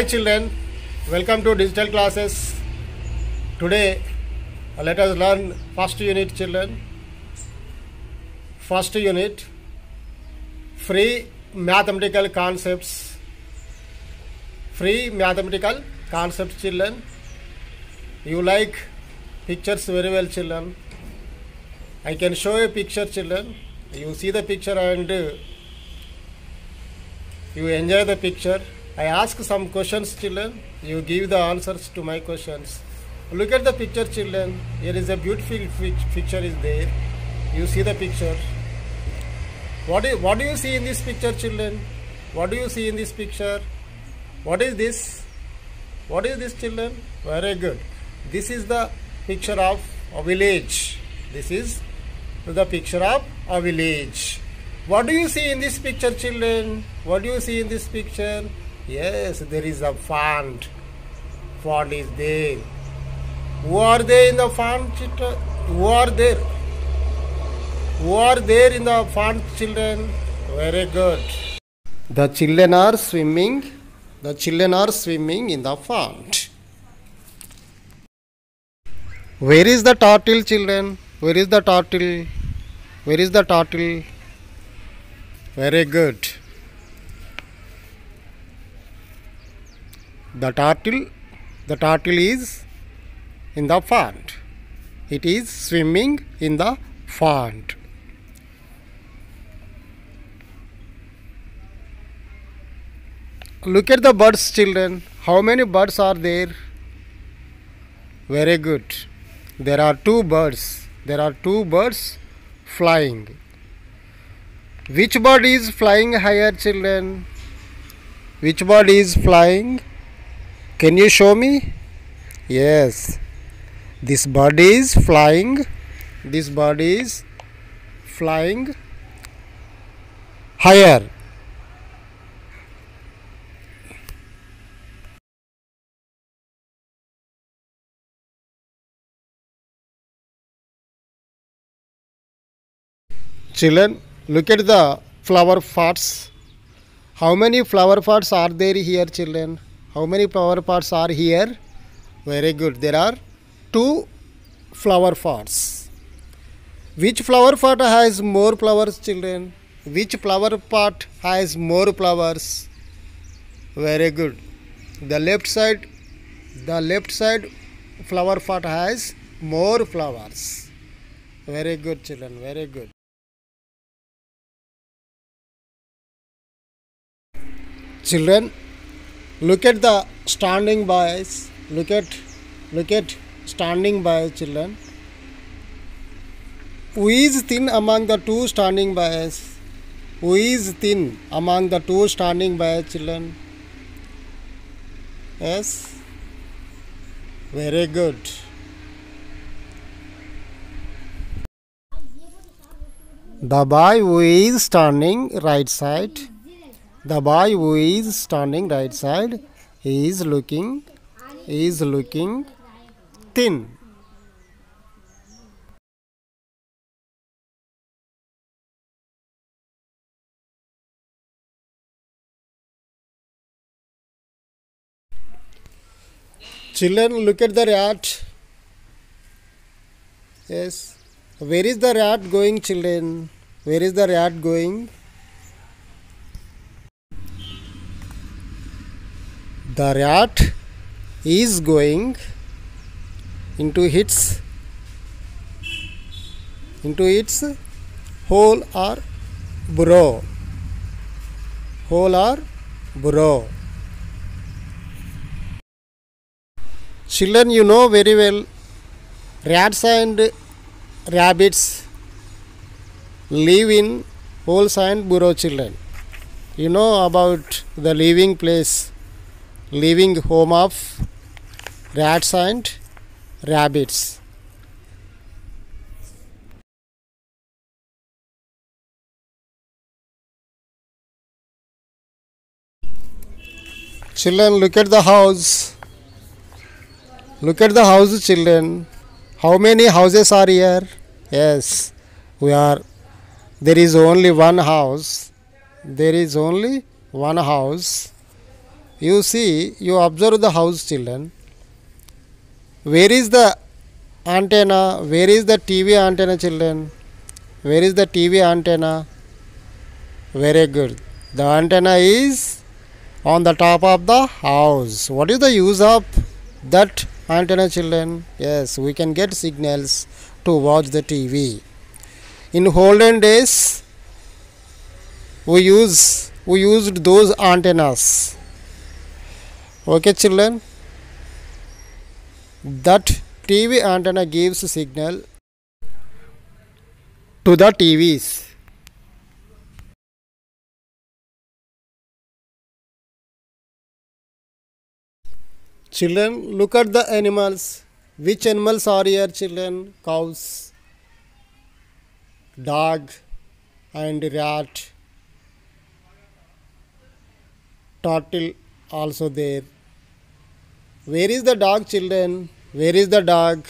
Hi children, welcome to digital classes. Today uh, let us learn first unit children. First unit free mathematical concepts. Free mathematical concepts children. You like pictures very well children. I can show a picture children. You see the picture and uh, you enjoy the picture. I ask some questions, children. You give the answers to my questions. Look at the picture, children. Here is a beautiful picture is there. You see the picture. What is, what do you see in this picture, children? What do you see in this picture? What is this? What is this, children? Very good. This is the picture of a village. This is the picture of a village. What do you see in this picture, children? What do you see in this picture? Yes, there is a font. Font is there. Who are they in the font, children? Who are there? Who are there in the font, children? Very good. The children are swimming. The children are swimming in the font. Where is the turtle, children? Where is the turtle? Where is the turtle? Very good. The turtle, the turtle is in the font. It is swimming in the font. Look at the birds, children. How many birds are there? Very good. There are two birds. There are two birds flying. Which bird is flying higher, children? Which bird is flying? Can you show me? Yes. This bird is flying. This bird is flying higher. Children, look at the flower pots. How many flower pots are there here, children? How many flower pots are here? Very good. There are two flower pots. Which flower pot has more flowers, children? Which flower pot has more flowers? Very good. The left side, the left side flower pot has more flowers. Very good, children. Very good. children look at the standing boys. Look at look at standing boys children. Who is thin among the two standing boys? Who is thin among the two standing boys children? Yes. Very good. The boy who is standing right side the boy who is standing right side is looking is looking thin. Children look at the rat. Yes. Where is the rat going children? Where is the rat going the rat is going into its into its hole or burrow. Hole or burrow. Children you know very well rats and rabbits live in holes and burrow children. You know about the living place living home of rats and rabbits. Children, look at the house. Look at the house, children. How many houses are here? Yes, we are. There is only one house. There is only one house You see, you observe the house, children. Where is the antenna? Where is the TV antenna, children? Where is the TV antenna? Very good. The antenna is on the top of the house. What is the use of that antenna, children? Yes, we can get signals to watch the TV. In olden days, we use we used those antennas. Okay, children. That TV antenna gives signal to the TVs. Children, look at the animals. Which animals are here, children? Cows, dog, and rat. Turtle also there. Where is the dog, children? Where is the dog?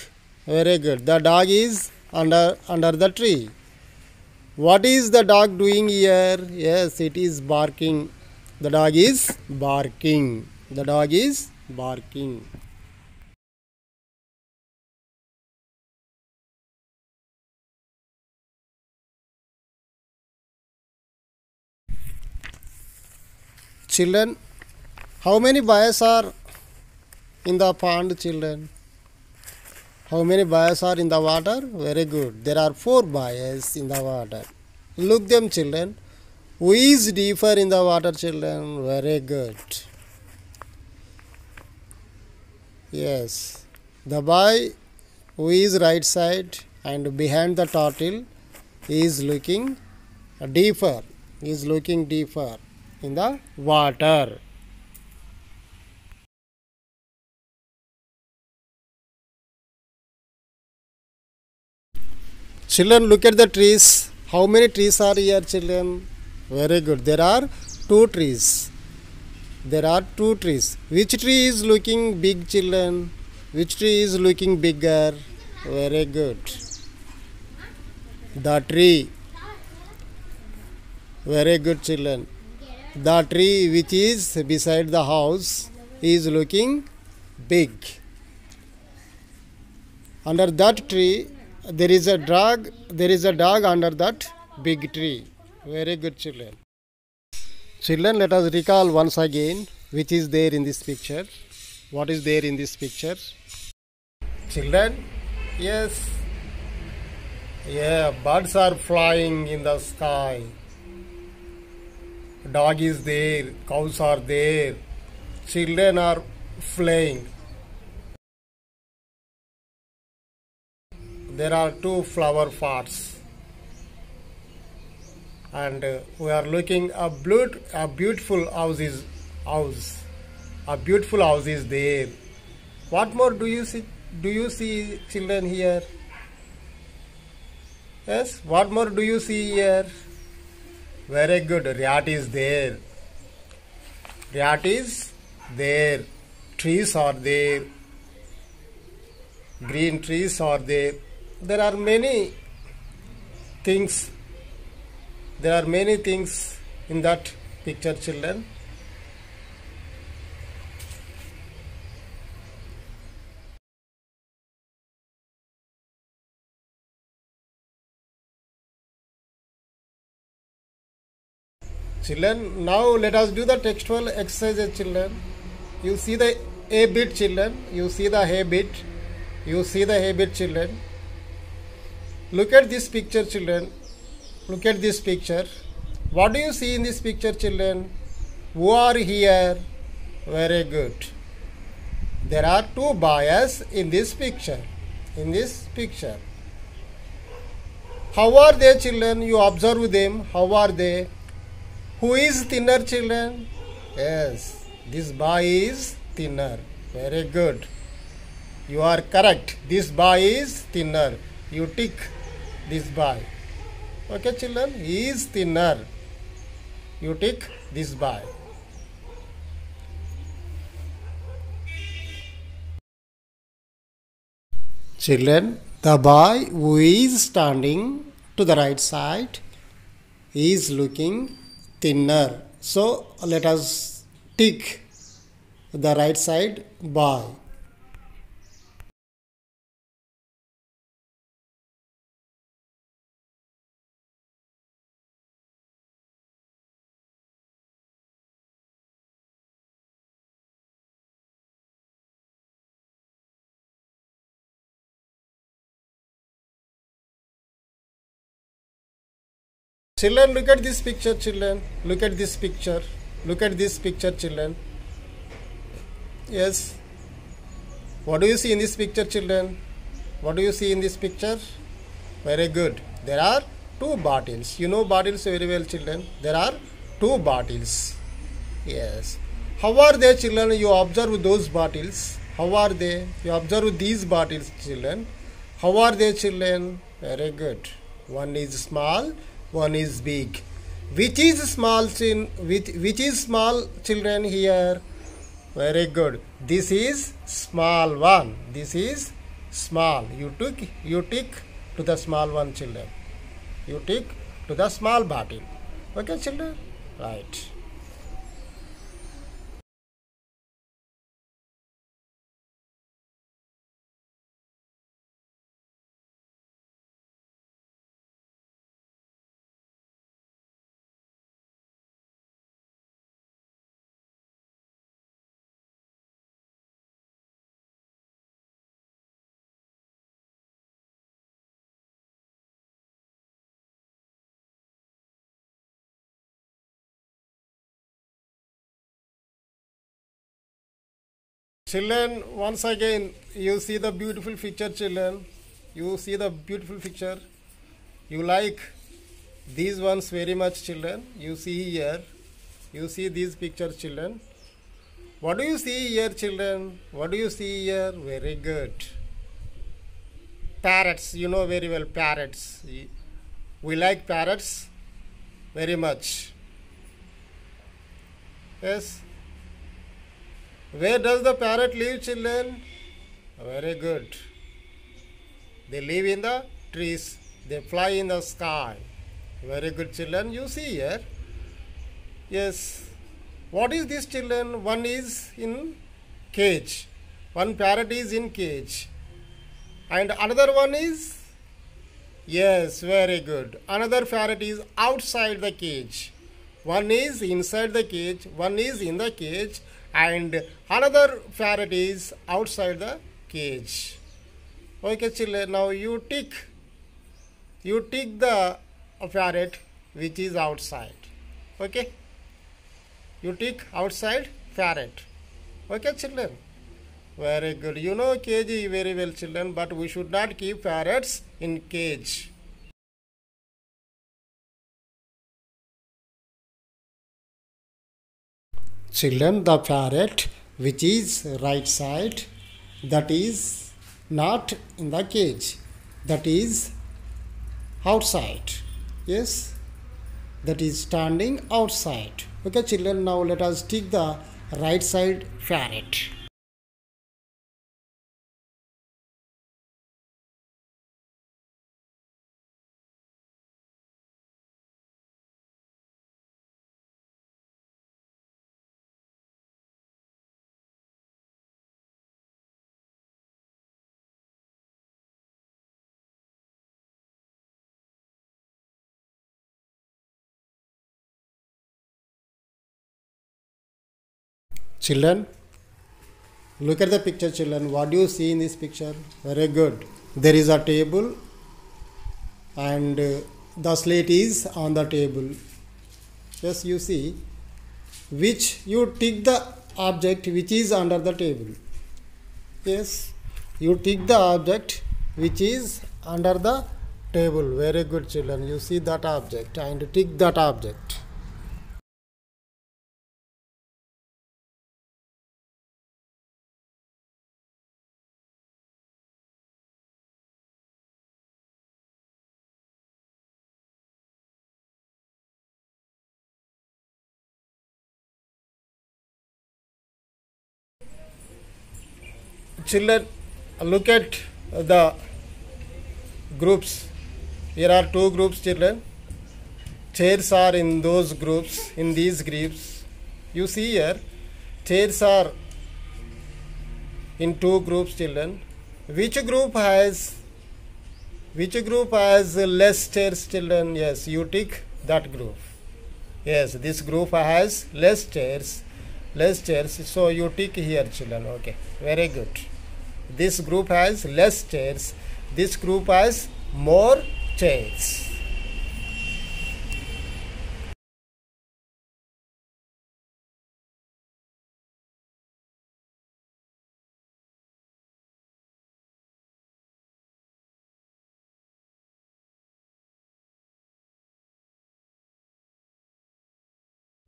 Very good. The dog is under under the tree. What is the dog doing here? Yes, it is barking. The dog is barking. The dog is barking. Children, how many boys are in the pond, children? How many boys are in the water? Very good. There are four boys in the water. Look them, children. Who is deeper in the water, children? Very good. Yes. The boy who is right side and behind the turtle is looking deeper. Is looking deeper in the water. Children, look at the trees. How many trees are here, children? Very good. There are two trees. There are two trees. Which tree is looking big, children? Which tree is looking bigger? Very good. The tree. Very good, children. The tree which is beside the house is looking big. Under that tree, there is a dog. There is a dog under that big tree. Very good, children. Children, let us recall once again which is there in this picture. What is there in this picture? Children, yes. Yeah, birds are flying in the sky. Dog is there, cows are there, children are playing. There are two flower pots. And uh, we are looking a, blut- a beautiful house is house. A beautiful house is there. What more do you see do you see children here? Yes? What more do you see here? Very good. Rat is there. Rat is there. Trees are there. Green trees are there there are many things there are many things in that picture children. Children now let us do the textual exercises children. You see the a bit children. You see the a bit you see the a bit children look at this picture children. Look at this picture. What do you see in this picture children? Who are here? Very good. There are two boys in this picture. In this picture. How are they children? You observe them. How are they? Who is thinner children? Yes this boy is thinner. Very good. You are correct. This boy is thinner. You tick this boy okay children he is thinner. You tick this boy children the boy who is standing to the right side is looking thinner. So let us tick the right side boy. Children, look at this picture, children. Look at this picture. Look at this picture, children. Yes. What do you see in this picture, children? What do you see in this picture? Very good. There are two bottles. You know bottles very well, children. There are two bottles. Yes. How are they, children? You observe those bottles. How are they? You observe these bottles, children. How are they, children? Very good. One is small, one is big. Which is small, chin? Which, which is small, children here? Very good. This is small one. This is small. You took you tick to the small one, children. You tick to the small bottle. Okay, children? Right. Children, once again, you see the beautiful picture, children. You see the beautiful picture. You like these ones very much, children. You see here. You see these pictures, children. What do you see here, children? What do you see here? Very good. Parrots, you know very well parrots. We like parrots very much. Yes. Where does the parrot live, children? Very good. They live in the trees. They fly in the sky. Very good, children. You see here. Yes. What is this, children? One is in cage. One parrot is in cage. And another one is Yes, very good. Another parrot is outside the cage. One is inside the cage, one is in the cage, and another parrot is outside the cage. Okay, children, now you tick. You tick the parrot which is outside. Okay? You tick outside parrot. Okay, children? Very good. You know cage very well, children, but we should not keep parrots in cage. Children, the parrot which is right side, that is not in the cage, that is outside. Yes, that is standing outside. Okay, children, now let us take the right side parrot. Children, look at the picture, children. What do you see in this picture? Very good. There is a table, and uh, the slate is on the table. Yes, you see, which you tick the object which is under the table. Yes, you tick the object which is under the table. Very good, children. You see that object and tick that object. Children look at the groups here are two groups children chairs are in those groups in these groups you see here chairs are in two groups children. Which group has which group has less chairs children? Yes, you tick that group. Yes, this group has less chairs. Less chairs. So you tick here children. Okay. Very good. This group has less chairs. This group has more chairs.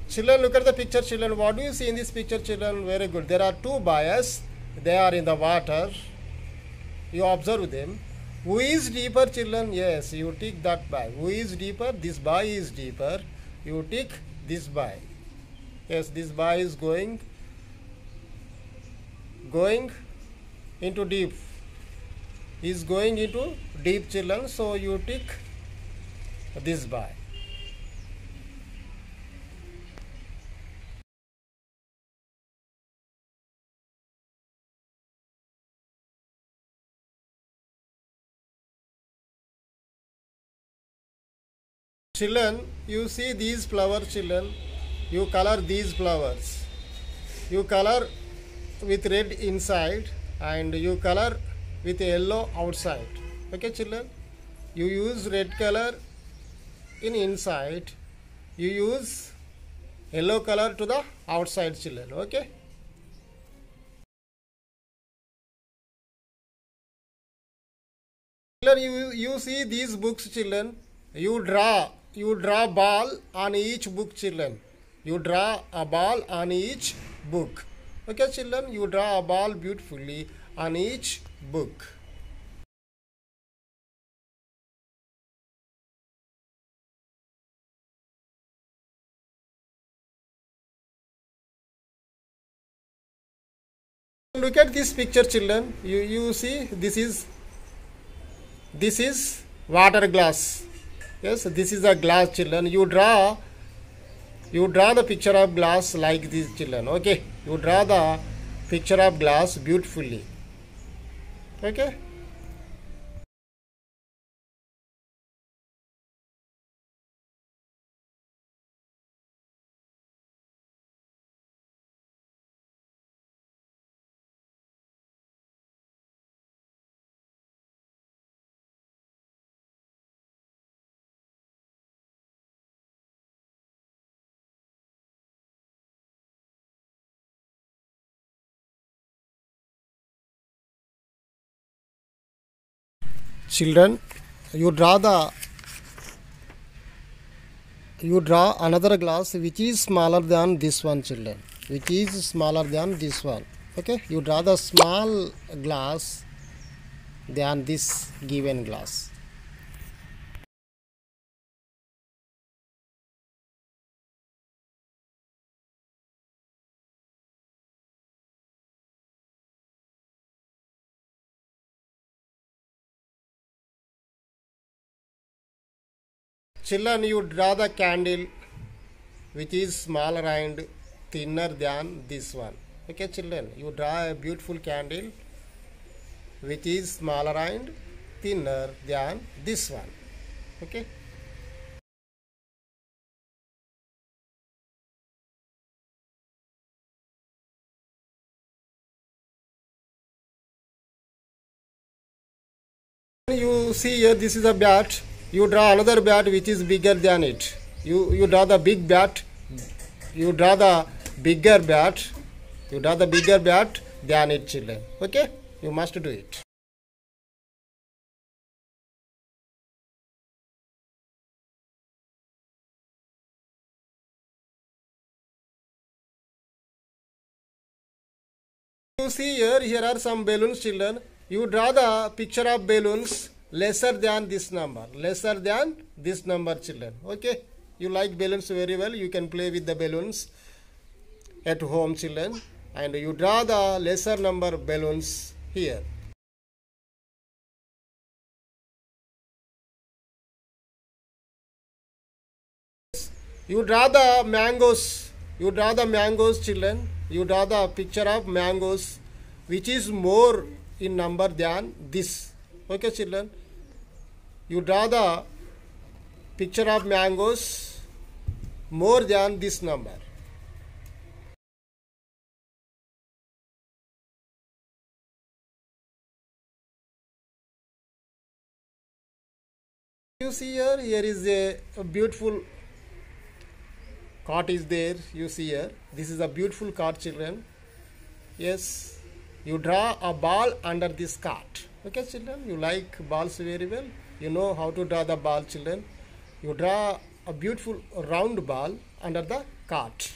Children, look at the picture, children. What do you see in this picture, children? Very good. There are two boys. They are in the water. You observe them. Who is deeper, children? Yes, you take that boy. Who is deeper? This boy is deeper. You take this boy. Yes, this boy is going going into deep. Is going into deep, children. So you take this boy. Children you see these flowers children you color these flowers you color with red inside and you color with yellow outside okay children you use red color in inside you use yellow color to the outside children okay children you, you see these books children you draw you draw ball on each book children you draw a ball on each book okay children you draw a ball beautifully on each book look at this picture children you you see this is this is water glass yes this is a glass children. You draw you draw the picture of glass like this children okay? You draw the picture of glass beautifully okay children you draw the you draw another glass which is smaller than this one children. Which is smaller than this one. Okay? You draw the small glass than this given glass children you draw the candle which is smaller and thinner than this one okay children you draw a beautiful candle which is smaller and thinner than this one okay you see here this is a bat you draw another bat which is bigger than it. You you draw the big bat. You draw the bigger bat. You draw the bigger bat than it children. Okay? You must do it. You see here here are some balloons children. You draw the picture of balloons lesser than this number. Lesser than this number children. Okay? You like balloons very well. You can play with the balloons at home children. And you draw the lesser number balloons here. You draw the mangoes. You draw the mangoes children. You draw the picture of mangoes which is more in number than this. Okay, children. You draw the picture of mangoes more than this number. You see here, here is a, a beautiful cart is there. You see here, this is a beautiful cart, children. Yes, you draw a ball under this cart. Okay, children, you like balls very well. You know how to draw the ball, children. You draw a beautiful round ball under the cart.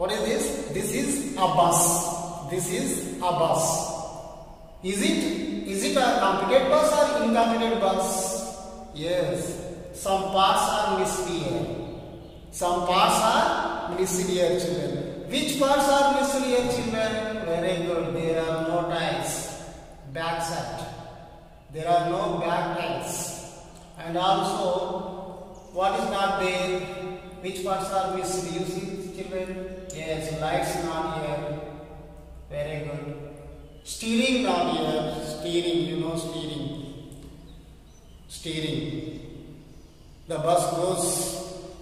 What is this? This is a bus. This is a bus. Is it? Is it a completed bus or incomplete bus? Yes. Some parts are here. Some parts are missed here, children. Which parts are here, children? Very good. There are no tires. Back side. There are no back tires. And also, what is not there? Which parts are missed? You children? Yes, lights not here. Very good. Steering not here. Steering, you know steering. Steering. The bus goes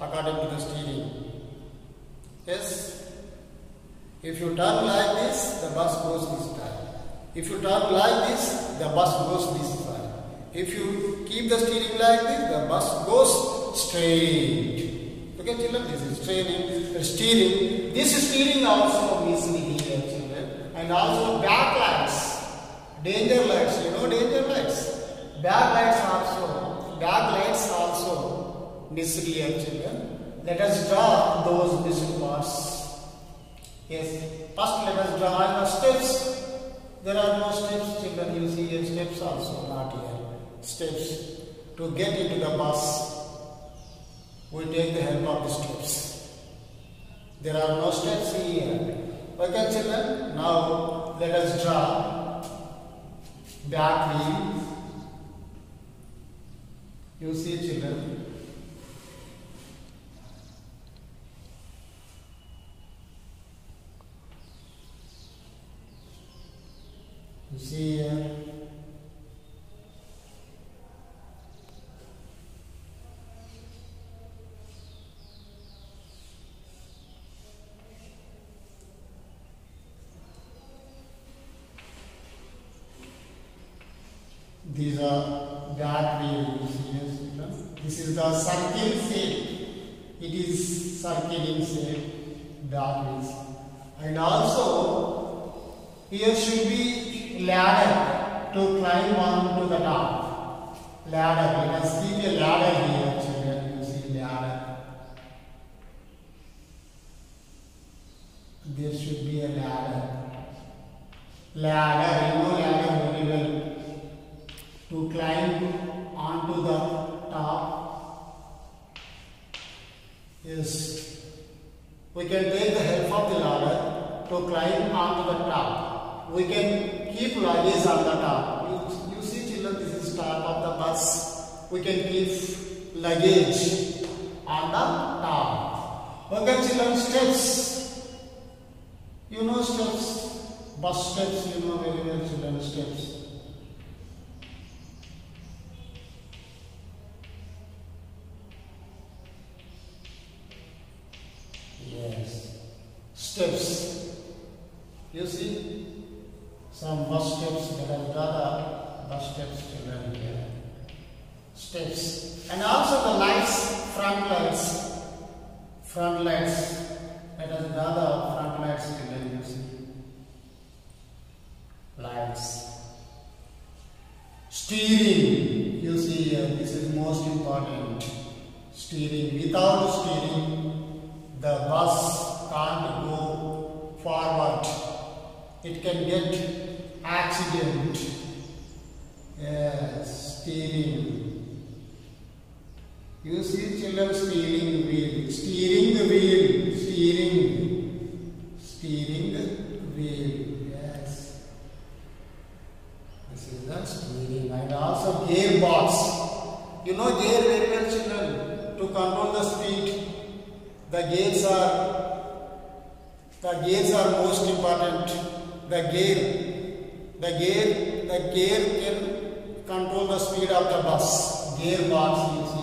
according to the steering. Yes. If you turn like this, the bus goes this time. If you turn like this, the bus goes this side. If you keep the steering like this, the bus goes straight. Okay, children, this is steering. uh, steering. This steering also missing here, children. And also back lights, danger lights. You know danger lights. Back lights also. Back lights also missing here, children. Let us draw those missing parts. Yes. First, let us draw the steps. There are no steps, children. You see here steps also not here. Steps to get into the bus we take the help of the steps. There are no steps here. Okay, children. Now let us draw back wheel. You see, children. You see here. These are back wheels. Yes, this is the circle shape. It is circle shape, back wheels. And also, here should be ladder to climb on to the top. Ladder. Let us keep a ladder here, children. You see ladder. There should be a ladder. Ladder, you know ladder very well to climb onto the top. Yes, we can take the help of the ladder to climb onto the top. We can keep luggage on the top. You, you see, children, this is top of the bus. We can keep luggage on the top. Okay, children, steps. You know steps. Bus steps, you know very well, children, steps. Yes. Steps. You see? Some bus steps, there are other bus steps children here. Steps. And also the lights, front lights. Front lights. Us draw the front lights you see. Lights. Steering. You see here, this is most important. Steering. Without steering, the bus can't go forward. It can get accident. Yes, steering. You see children steering wheel. Steering the wheel. Steering. Steering the wheel. Yes. This is the steering and also gearbox. You know gear very well children. To control the speed. The gears are the gears are most important. The gear, the gear, the gear can control the speed of the bus. Gearbox, you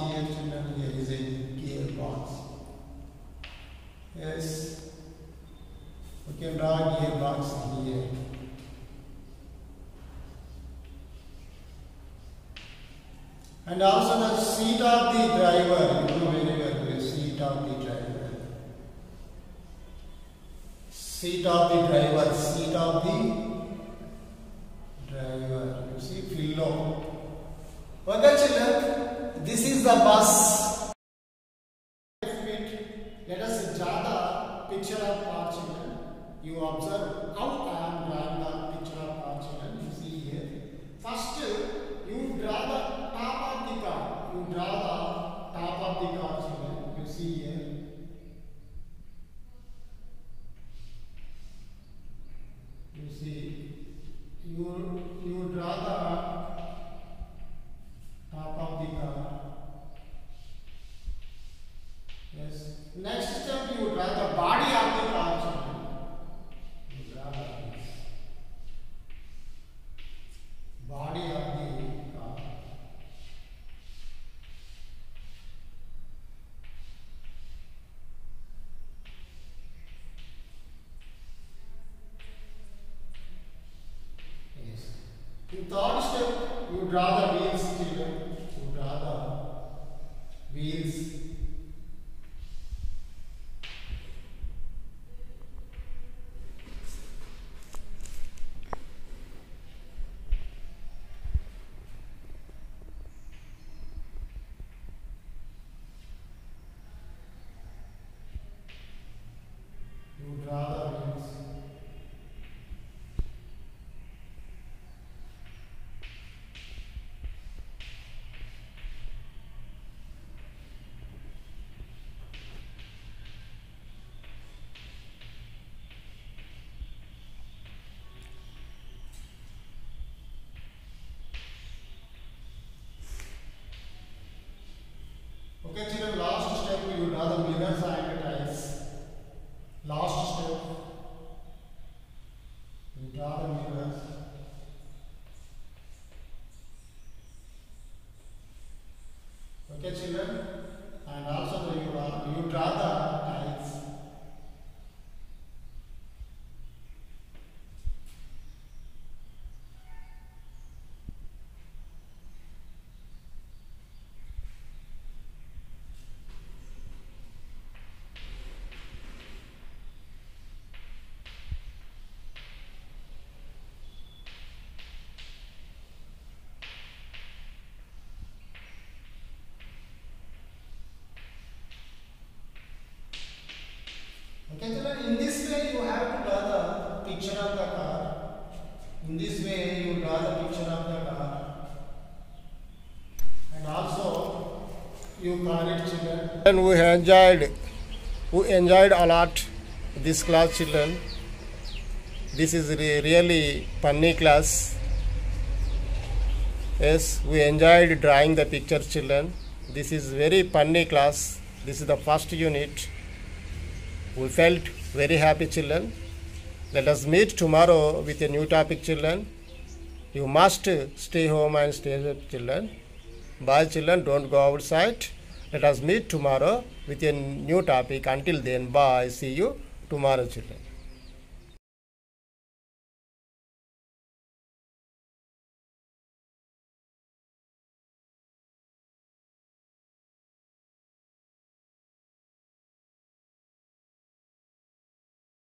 draw gearbox here. And also the seat of the driver, you know well, the seat of the driver seat of the driver, seat of the driver. You see, pillow. Okay, children, this is the bus. Body of the car Yes. In third step, you draw the wheels children. You draw the wheels. You draw the wheels. Okay, children, last step you draw the mirrors and tiles. Last step. You draw the mirrors. Okay, children, and also you draw, you draw the tiles. Okay, children, in this way you have to draw the picture of the car. In this way you draw the picture of the car. And also you call it children. And we enjoyed, we enjoyed a lot this class children. This is re- really funny class. Yes, we enjoyed drawing the pictures children. This is very funny class. This is the first unit. We felt very happy, children. Let us meet tomorrow with a new topic, children. You must stay home and stay with children. Bye, children. Don't go outside. Let us meet tomorrow with a new topic. Until then, bye. See you tomorrow, children.